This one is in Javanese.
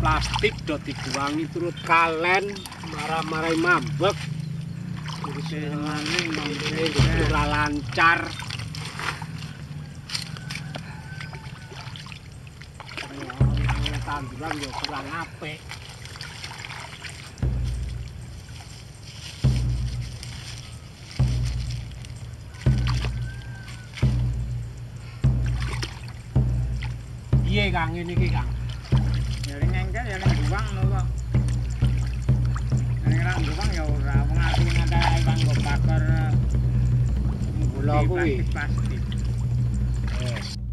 plastik do dibuangi turut kalen marah-marai mambek ora lancar tanduran yo kurang apik Piye Kang iki Kang? Bang lho kok. Nek nang Jepang ya ora pengati Bang kok bakar. Eh, Mulo kuwi. Pasti. Yes. Eh.